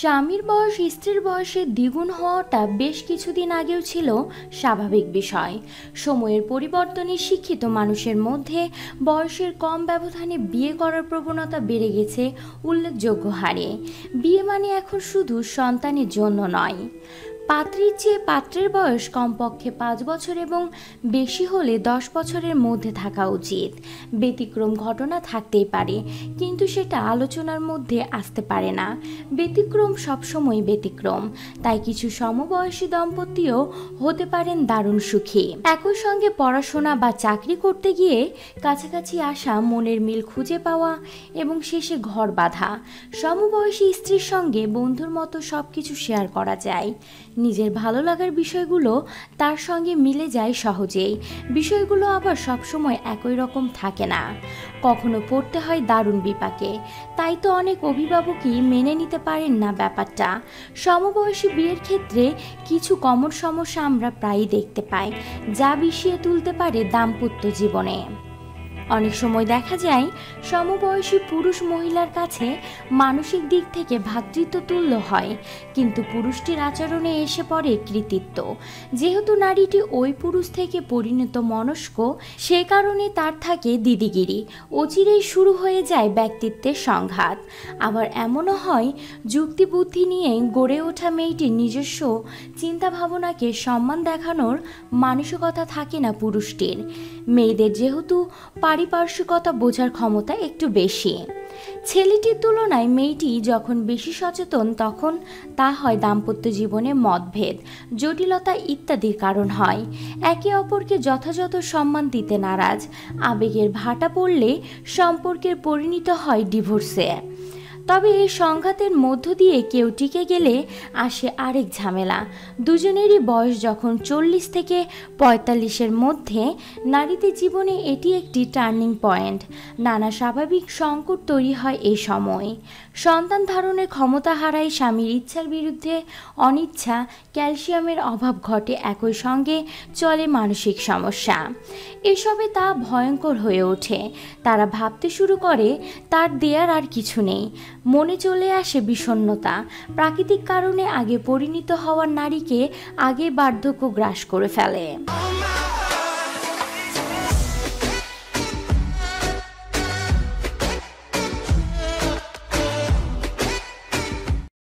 স্বামীর বয়স, স্ত্রীর বয়সে দ্বিগুণ হওয়াটা বেশ কিছুদিন আগেও ছিল স্বাভাবিক বিষয়। সময়ের পরিবর্তনে শিক্ষিত মানুষের মধ্যে বয়সের কম ব্যবধানে বিয়ে করার প্রবণতা বেড়ে গেছে উল্লেখযোগ্য হারে। বিয়ে মানে এখন শুধু সন্তানের জন্য নয়। পাত্রীর চেয়ে পাত্রের বয়স কমপক্ষে পাঁচ বছর এবং বেশি হলে দশ বছরের মধ্যে থাকা উচিত। ব্যতিক্রম ঘটনা থাকতেই পারে, কিন্তু সেটা আলোচনার মধ্যে আসতে পারে না। ব্যতিক্রম সবসময় ব্যতিক্রম, তাই কিছু সমবয়সী দম্পতিও হতে পারেন দারুণ সুখী। একই সঙ্গে পড়াশোনা বা চাকরি করতে গিয়ে কাছাকাছি আসা, মনের মিল খুঁজে পাওয়া এবং শেষে ঘর বাঁধা। সমবয়সী স্ত্রীর সঙ্গে বন্ধুর মতো সব কিছু শেয়ার করা যায়। নিজের ভালো লাগার বিষয়গুলো তার সঙ্গে মিলে যায় সহজেই। বিষয়গুলো আবার সবসময় একই রকম থাকে না। কখনো পড়তে হয় দারুণ বিপাকে। তাই তো অনেক অভিভাবকই মেনে নিতে পারেন না ব্যাপারটা। সমবয়সী বিয়ের ক্ষেত্রে কিছু কমন সমস্যা আমরা প্রায়ই দেখতে পাই, যা বিষিয়ে তুলতে পারে দাম্পত্য জীবনে। অনেক সময় দেখা যায়, সমবয়সী পুরুষ মহিলার কাছে মানসিক দিক থেকে ভ্রাতৃত্ব তুল্য হয়। কিন্তু পুরুষটির আচরণে এসে পড়ে কৃতিত্ব। যেহেতু নারীটি ওই পুরুষ থেকে পরিণত মনস্ক, সে কারণে তার থাকে দিদিগিরি। অচিরেই শুরু হয়ে যায় ব্যক্তিত্বের সংঘাত। আবার এমনও হয় যুক্তি বুদ্ধি নিয়ে গড়ে ওঠা মেয়েটির নিজস্ব চিন্তা ভাবনাকে সম্মান দেখানোর মানসিকতা থাকে না পুরুষটির। মেয়েদের যেহেতু পারিপার্শ্বিকতা বোঝার ক্ষমতা একটু বেশি। ছেলেটির তুলনায় মেয়েটি যখন বেশি সচেতন, তখন তা হয় দাম্পত্য জীবনে মতভেদ, জটিলতা ইত্যাদির কারণ হয়। একে অপরকে যথাযথ সম্মান দিতে নারাজ, আবেগের ভাটা পড়লে সম্পর্কের পরিণত হয় ডিভোর্সে। তবে এই সংঘাতের মধ্য দিয়ে কেউ টিকে গেলে আসে আরেক ঝামেলা। দুজনেরই বয়স যখন চল্লিশ থেকে পঁয়তাল্লিশের মধ্যে, নারীদের জীবনে এটি একটি টার্নিং পয়েন্ট। নানা স্বাভাবিক সংকট তৈরি হয় এই সময়। সন্তান ধারণের ক্ষমতা হারায় স্বামীর ইচ্ছার বিরুদ্ধে অনিচ্ছা, ক্যালসিয়ামের অভাব ঘটে একই সঙ্গে চলে মানসিক সমস্যা। এসবে তা ভয়ঙ্কর হয়ে ওঠে। তারা ভাবতে শুরু করে, তার দেয়ার আর কিছু নেই। মনে চলে আসে বিষণ্নতা প্রাকৃতিক কারণে আগে পরিণত হওয়ার নারীকে আগে বার্ধক্য গ্রাস করে ফেলে।